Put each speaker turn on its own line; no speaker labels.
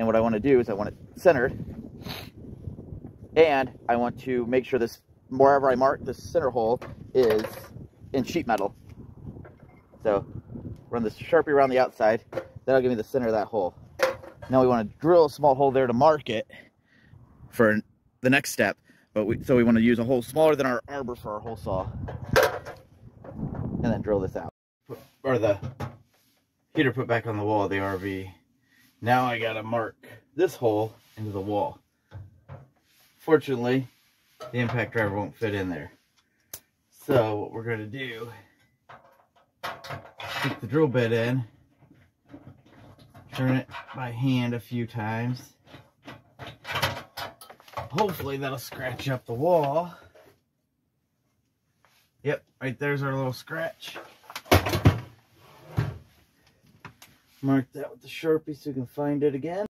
And what I want to do is I want it centered. And I want to make sure this, wherever I mark this center hole is in sheet metal. So run the Sharpie around the outside. That'll give me the center of that hole. Now we want to drill a small hole there to mark it for the next step. But we, so we want to use a hole smaller than our arbor for our hole saw. And then drill this out. Or the heater put back on the wall of the RV. Now I gotta mark this hole into the wall. Fortunately, the impact driver won't fit in there. So what we're gonna do, stick the drill bit in, turn it by hand a few times. Hopefully that'll scratch up the wall. Yep, right there's our little scratch. Mark that with the Sharpie so you can find it again.